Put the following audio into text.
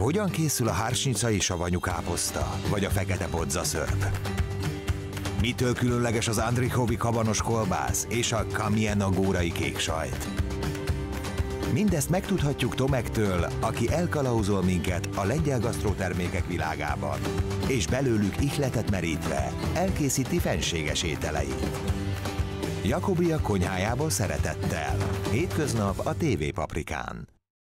Hogyan készül a hársnyicai savanyú káposzta, vagy a fekete bodza szörp? Mitől különleges az Andrichovi kabanos kolbász és a Kamiena górai kék sajt? Mindezt megtudhatjuk Tomektől, aki elkalauzol minket a lengyel gasztrótermékek világában, és belőlük ihletet merítve elkészíti fenséges ételeit. Jakobi a konyhájából szeretettel. Hétköznap a TV Paprikán.